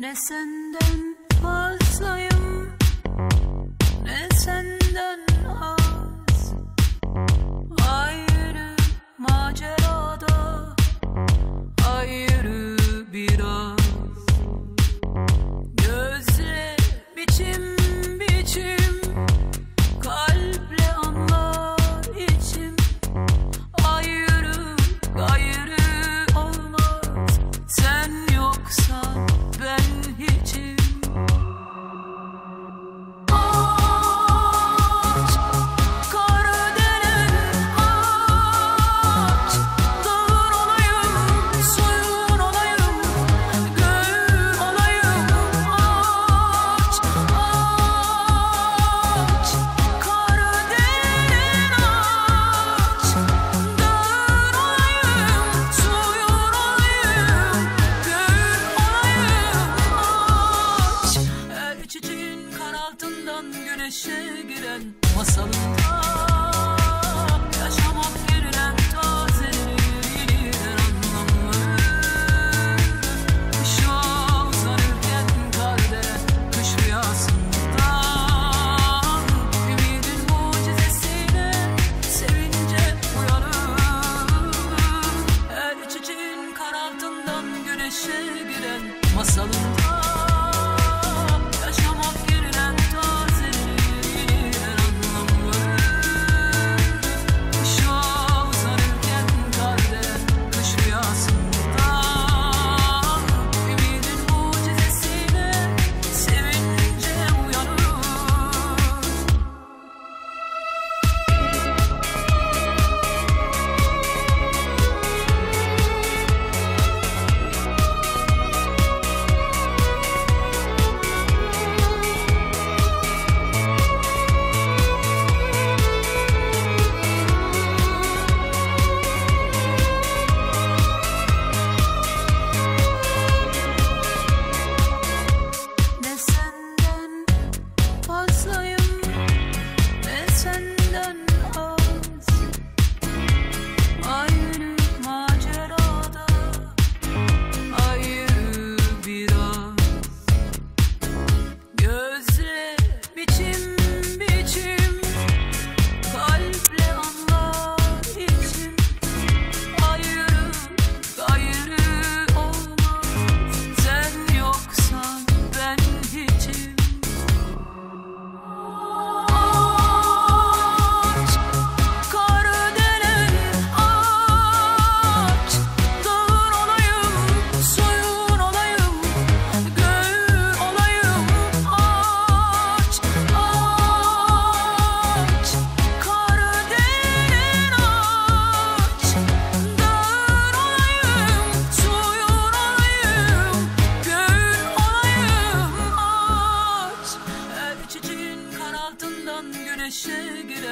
Ne senden fazla. güneşe giren masalında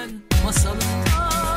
geçen